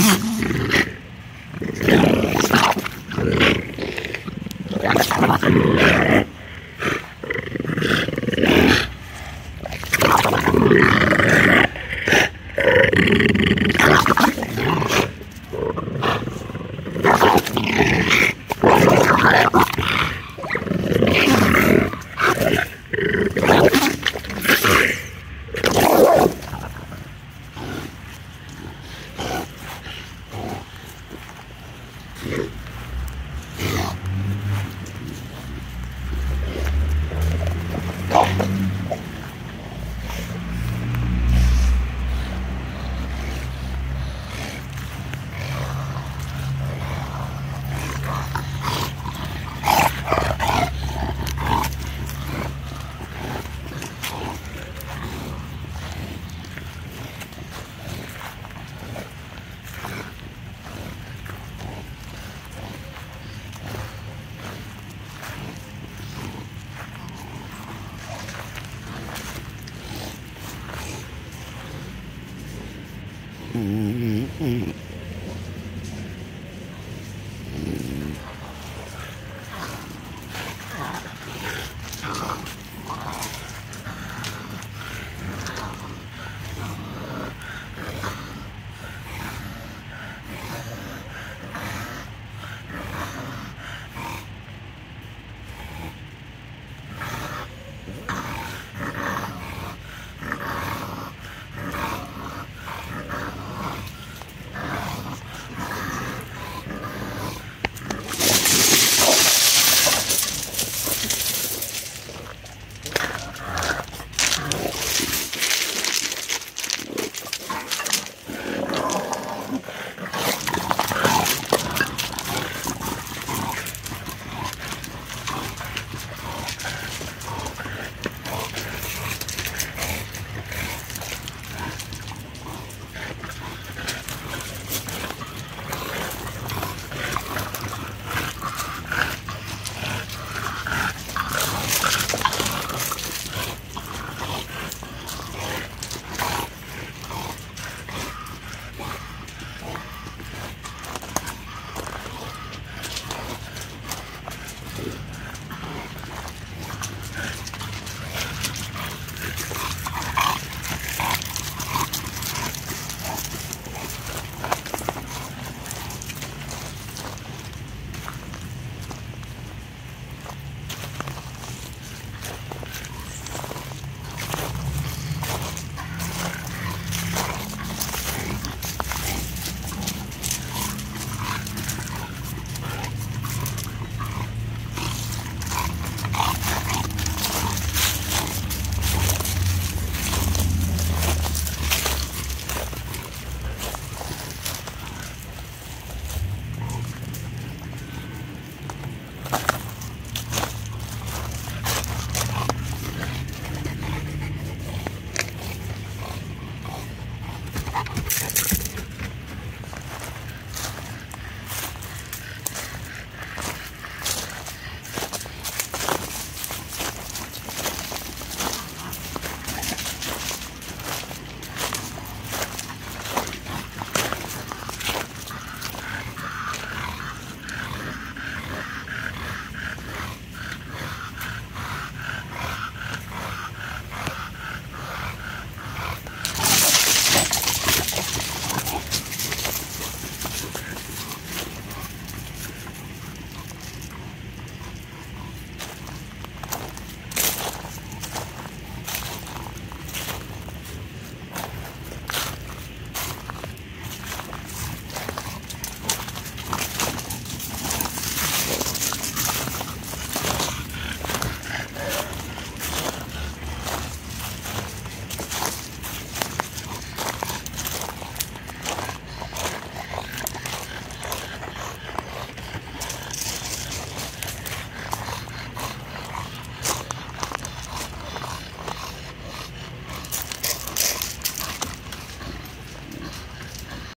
Thank Yeah.